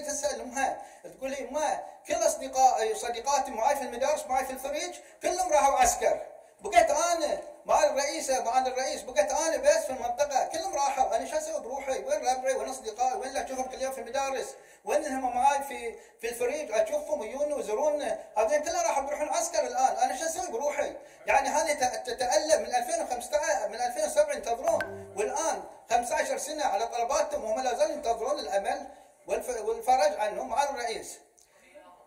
جاي تسال امها تقول لي ما كل اصدقاء صديقاتي معي في المدارس معي في الفريج كلهم راحوا عسكر. بقيت أنا مع الرئيسه مع الرئيس بقيت أنا بس في المنطقة. كلهم راحوا. أنا شو أسوي بروحي؟ وين ربعي؟ وين أصدقائي؟ وين أشوفهم كل يوم في المدارس؟ وين هم معاي في في الفريق؟ أشوفهم يجون ويزورونا هذول كلهم راحوا بيروحون عسكر الآن. أنا شو أسوي بروحي؟ يعني هذه تتألم. من 2015 من 2007 ينتظرون. والآن 15 سنة على طلباتهم وهم لا زالوا ينتظرون الأمل. والفرج عنهم مع الرئيس.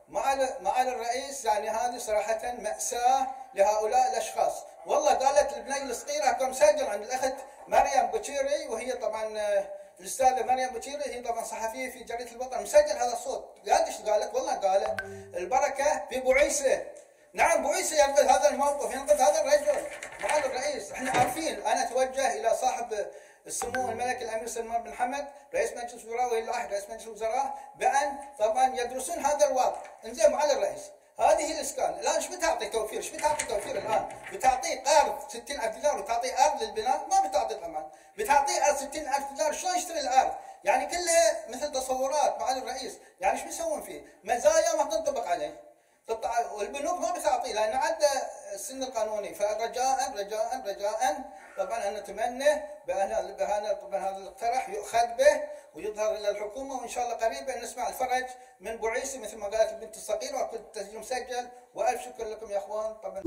مع مع الرئيس يعني هذه صراحة مأساة لهؤلاء الأشخاص. والله قالت البنية الصغيرة كم سجل عند الأخت مريم بوشيري وهي طبعا آه، الاستاذه مريم بوشيري هي طبعا صحفية في جريدة الوطن مسجل هذا الصوت. قالت إيش قالت والله قالت البركة في بو عيسى. نعم بو عيسى ينقذ هذا الموقف ينقذ هذا الرجل. معالي الرئيس إحنا عارفين أنا أتوجه إلى صاحب السمو الملك الأمير سلمان بن حمد رئيس مجلس الوزراء ولي العهد رئيس مجلس الوزراء بأن طبعا يدرسون هذا الواقع إنزين معالي الرئيس هذه الاسكان الآن إيش بتعطي توفير؟ إيش بتعطي توفير الآن؟ بتعطيه قرض 60000 دينار وتعطيه ارض للبناء ما بتعطي طبعا بتعطيه ارض 60000 دينار شلون يشتري الأرض؟ يعني كلها مثل تصورات معالي الرئيس يعني إيش بيسوون فيه؟ مزايا ما تنطبق عليه والبنوك ما بتعطي لأن عدى السن القانوني. فرجاء رجاء رجاء. طبعا نتمنى بأن هذا الاقتراح يؤخذ به ويظهر إلى الحكومة وإن شاء الله قريبا نسمع الفرج من بوعيسي مثل ما قالت البنت الصغيرة. وكل تسجيل مسجل. وألف شكر لكم يا أخوان. طبعا.